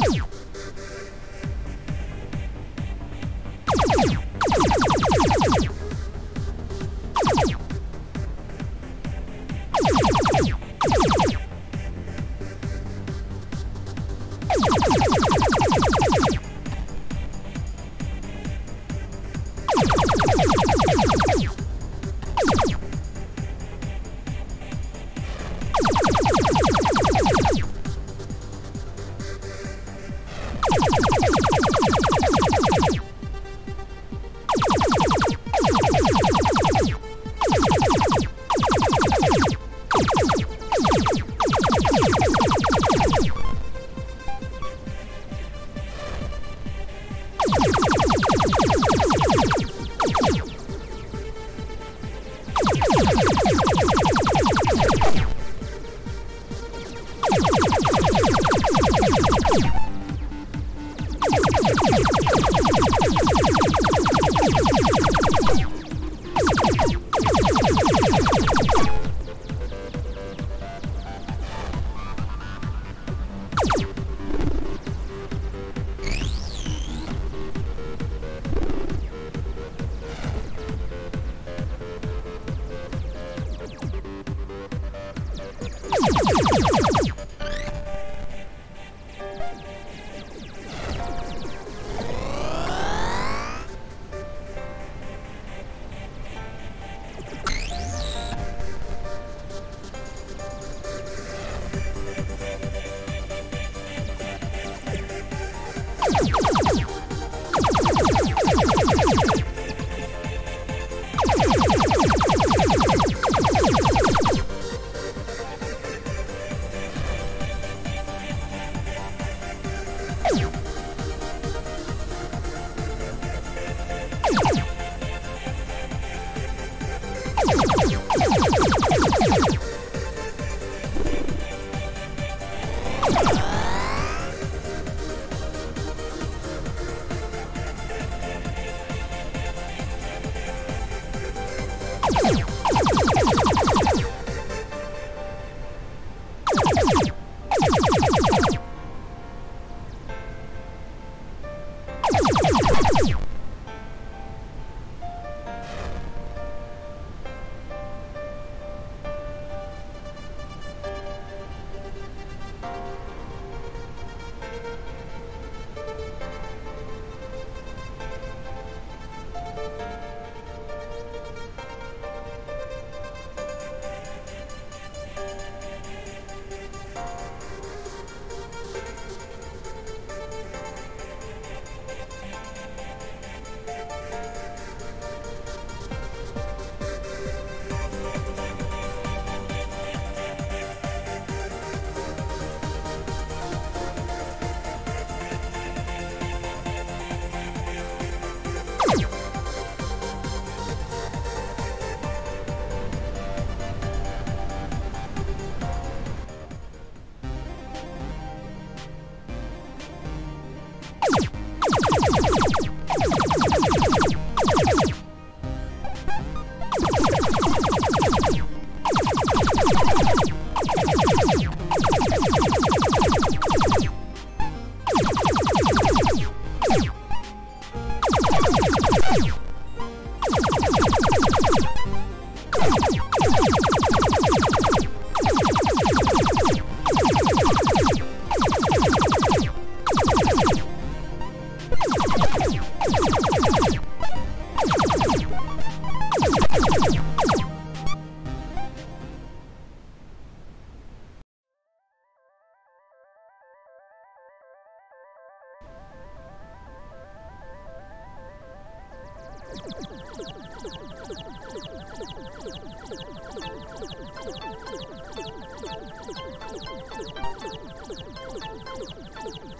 you you you you Thank you.